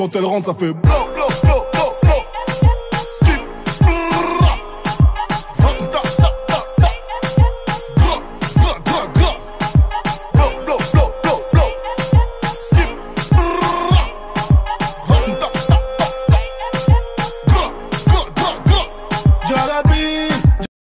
Quand elle rentre, ça fait blo blo blo.